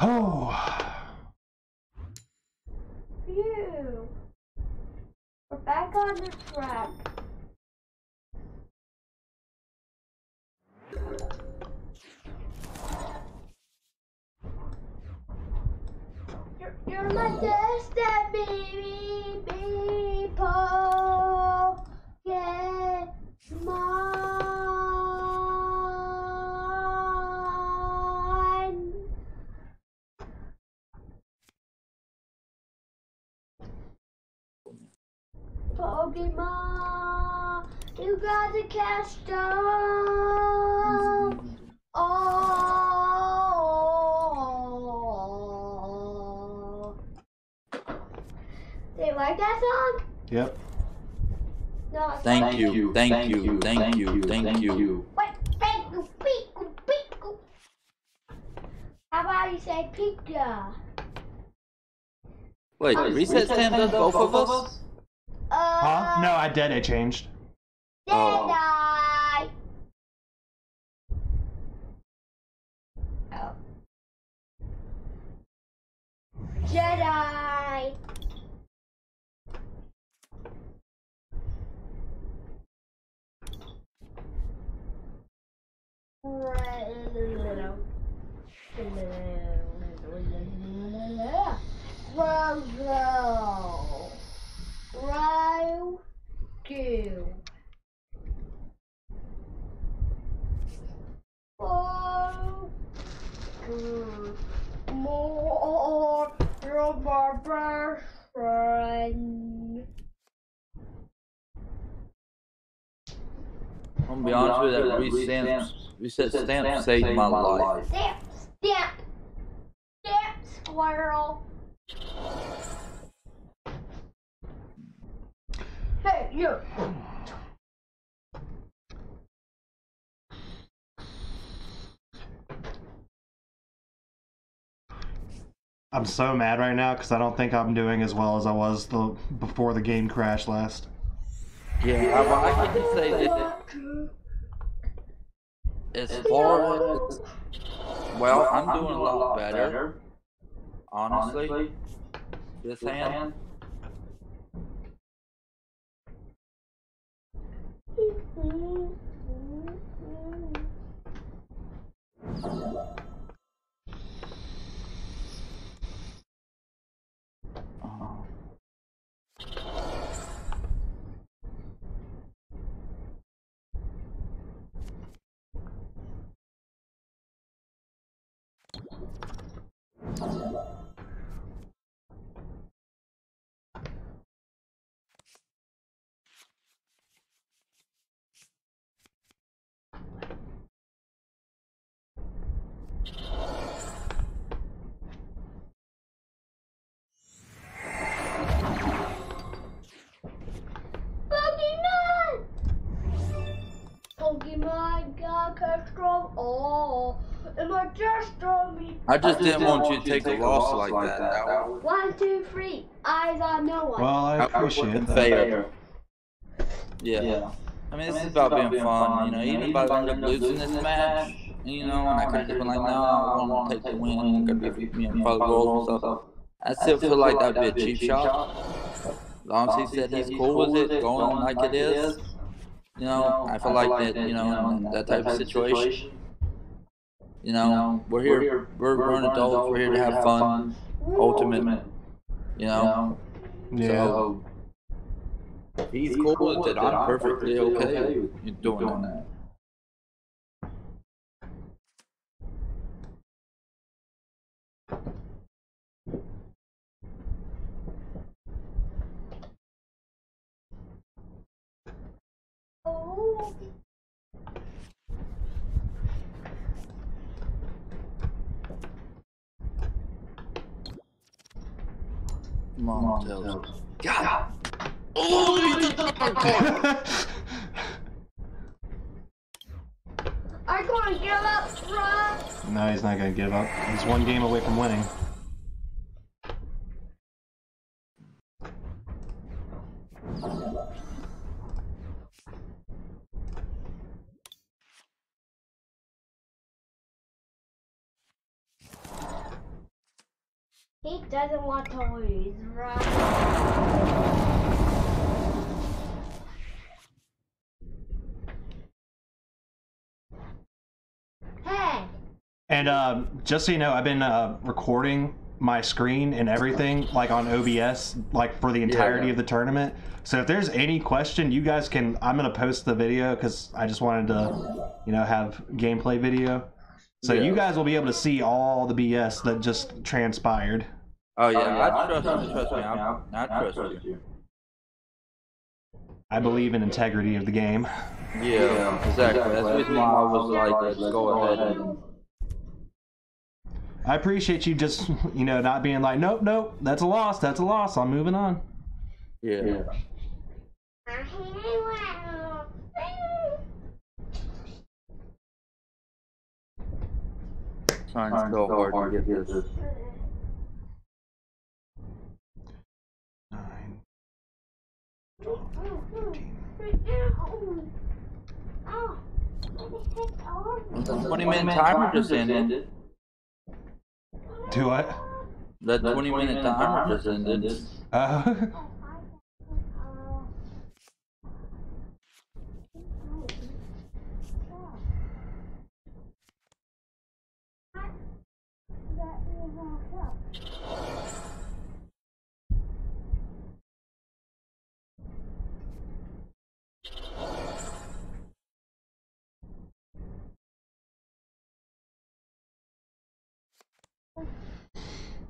Oh. Phew. We're back on the track. You're, you're my distant baby, you got to. Oh. Do you like that song? Yep. No. it's Thank like- you, thank you, thank you, thank you. Wait, thank you, Piku, Piku. How about you say Pika? Wait, reset stamp does both of us? Uh, Huh? No, I did. It changed. Oh. Jedi. Oh. Jedi. Row, two, more, you're my best friend. I'm gonna be honest with you, that reset, reset stamp saved my life. Stamp, stamp, stamp, squirrel. Hey, you. I'm so mad right now because I don't think I'm doing as well as I was the before the game crashed last. Yeah, I, well, I can say that as far as, well, I'm doing a lot better, honestly. This hand, Pokemon! Pokemon got control. Oh, am I just throwing me? I just didn't want you to take a loss like that. That was One, two, three. Eyes on no one. Well, I I- I appreciate wasn't that. fair. yeah. I mean, this is about being fun, you know. Even if I end up losing this match, you know, and I could have been like, no, I want to take the win, and it could be, you know, probably roll and stuff. I still feel like that'd be a cheap shot. As long as he said he's cool with it, going like it is, you know, I feel like that, you know, that type of situation, you know, we're here, we're, we're an adult, we're here to have fun, ultimate, you know. Yeah. So, if he's cool with it, I'm perfectly okay with you doing that. Oh. Mom tells me. God. Are you going to give up, bruh? no, he's not gonna give up. He's one game away from winning. Doesn't want toys, right? Hey, And um, just so you know, I've been uh, recording my screen and everything, like on OBS, like for the entirety yeah. of the tournament. So if there's any question, you guys can. I'm gonna post the video because I just wanted to, you know, have gameplay video. So Yeah. you guys will be able to see all the BS that just transpired. Oh, oh yeah, I trust you. Trust me. I, I trust you. I believe in integrity of the game. Yeah, exactly. That's the reason why I was like, let's go ahead and. I appreciate you just, you know, not being like, nope, nope, that's a loss, that's a loss. I'm moving on. Yeah. Trying so hard to get this. 20 minute timer just ended. Do what? The 20 minute timer just ended. Uh,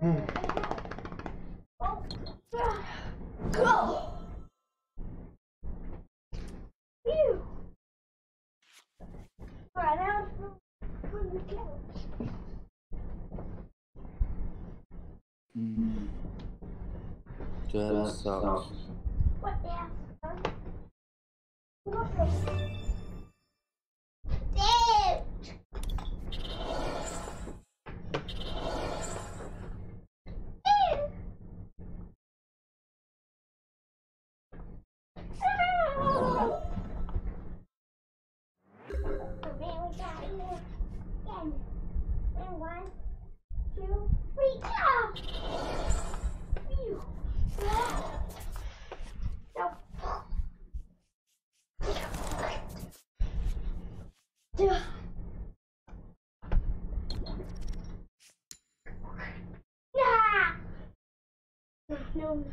Go! Phew! Right out from the couch. That sucks. What Nah. No, no.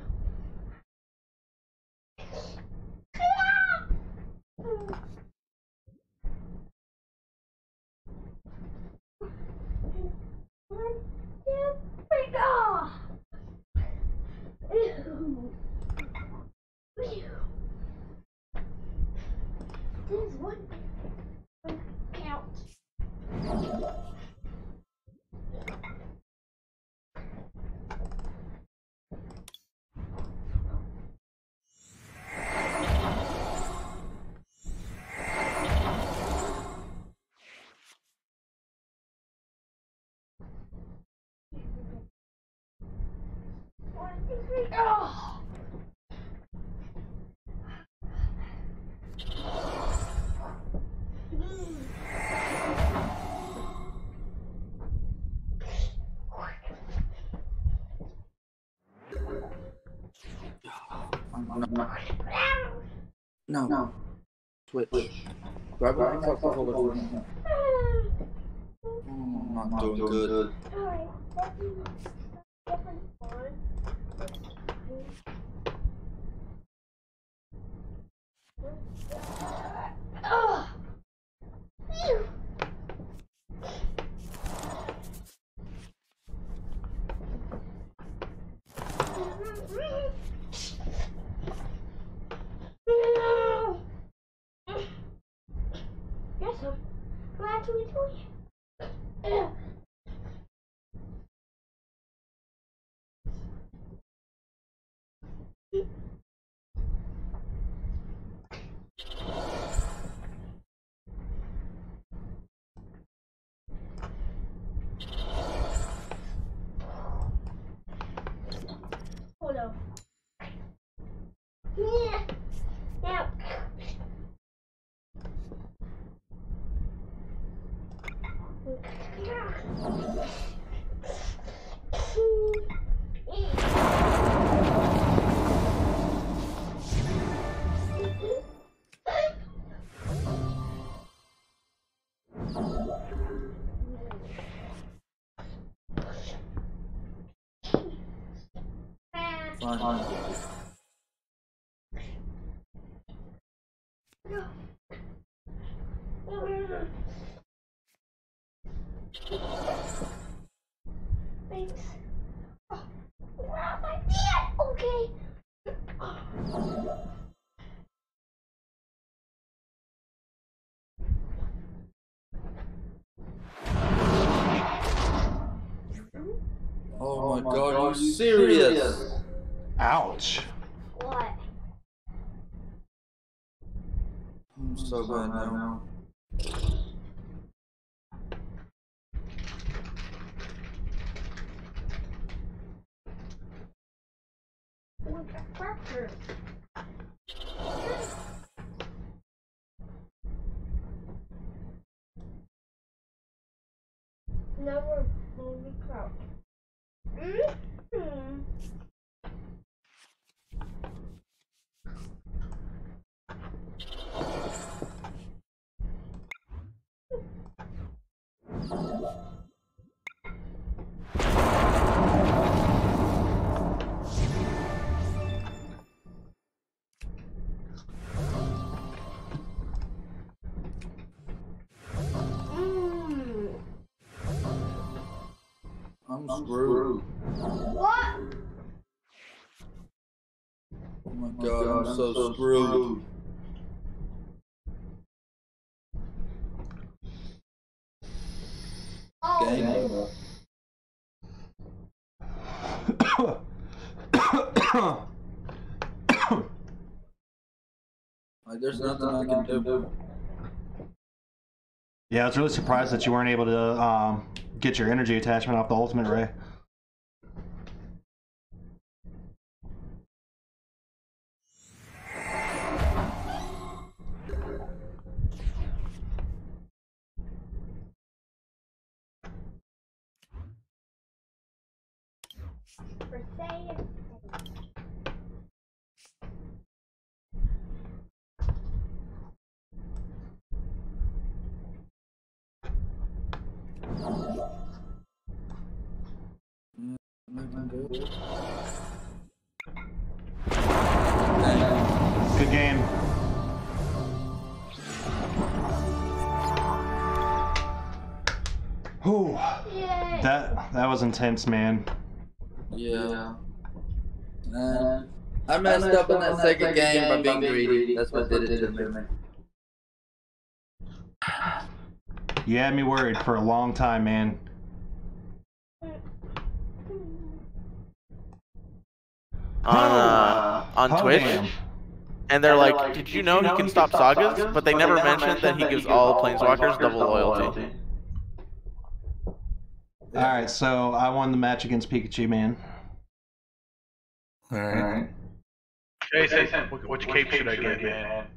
This is one one One, two, three, go! No. No. Switch. Grab it. Fuck, fuck, hold it, hold it. Mm, I'm not doing good. Alright, let's do different one. Ugh. Ew. No. Yes, sir. To meet Hold on. Yeah. Thanks. Oh, grab my feet. Okay. Oh, my god, are you serious? Ouch. What? I'm so bad now. What the I'm screwed. What? Oh my god, I'm so screwed. Oh, Game. Like, there's nothing I can do. yeah, I was really surprised that you weren't able to um, get your energy attachment off the ultimate ray. Good game. Whew. Yay. That that was intense, man. Yeah. Uh, I messed up in that second game by being greedy. That's what did it to me. You had me worried for a long time, man. On uh, on Oh, Twitch, damn. and they're like, "Did you know he can stop sagas?" But they never mentioned that he gives all planeswalkers double loyalty. All right, so I won the match against Pikachu, man. Alright. Jason, wh- which cape should I get, man?